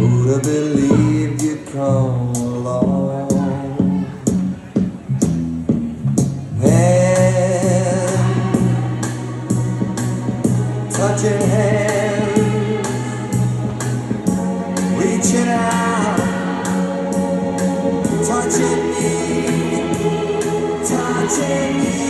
Who'd have believed you'd come along. Hand, touching hands, reaching out, touching me, touching me.